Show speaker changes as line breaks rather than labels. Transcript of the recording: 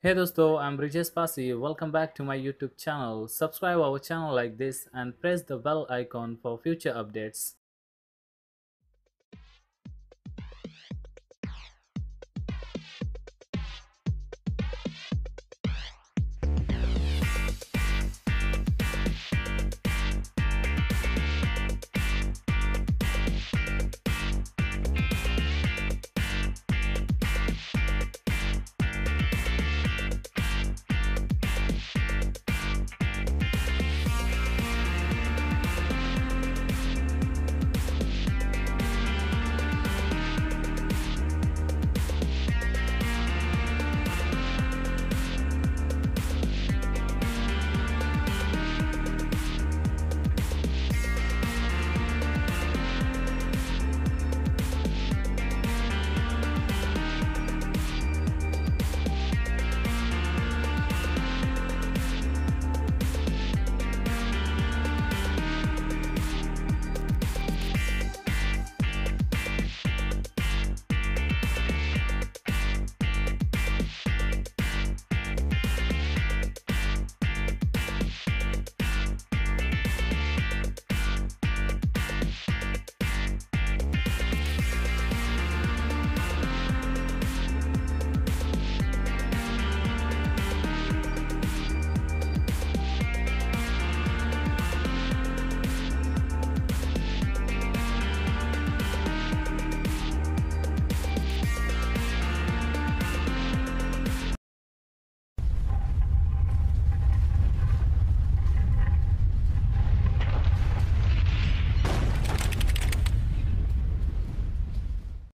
Hey dosto, I'm Brijesh Pasi. Welcome back to my YouTube channel. Subscribe our channel like this and press the bell icon for future updates.